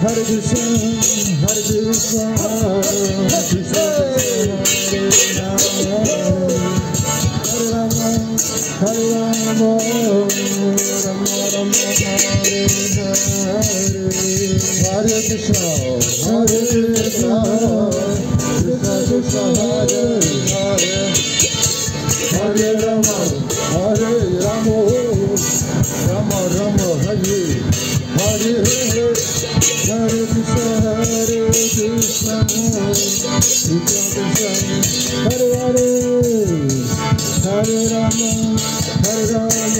Hare Krishna, Hare Krishna, Krishna Krishna, Hare Rama, Hare Rama, Rama, Hare Hare, Hare Hare Krishna, Hare Hare, Hare Rama, Hare Rama, Hare Rama, Hare Rama,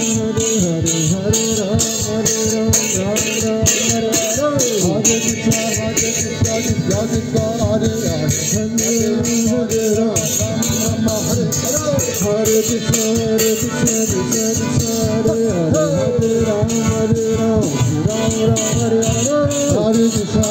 Hare Krishna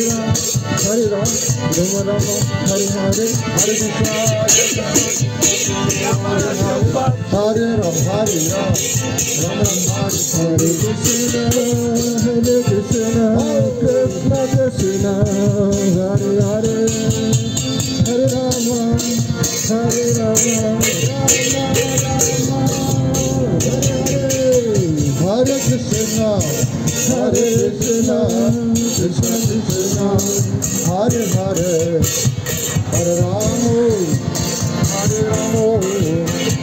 Hare Rama, Hare Rama, Rama Rama, Hare Hare, Hare Krishna, Hare Rama, Hare Rama, Hare Rama, Hare Krishna, Hare Krishna, Krishna Krishna, Hare Hare, Hare Rama, Hare Rama, Rama Rama, Hare Krishna, Hare Krishna, Krishna Krishna, Hare Hare, Hare Rama, Hare Rama,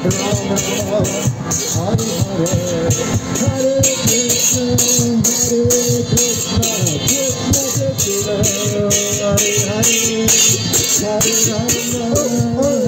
Rama Rama, Hare Hare, Hare Krishna, Hare Krishna, Krishna Krishna, Hare Hare, Hare Hare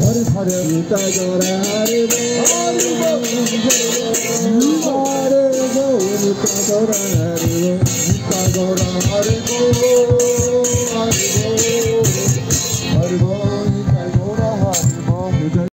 Hare Hare, Gita Gaura, Hare Bo, Hare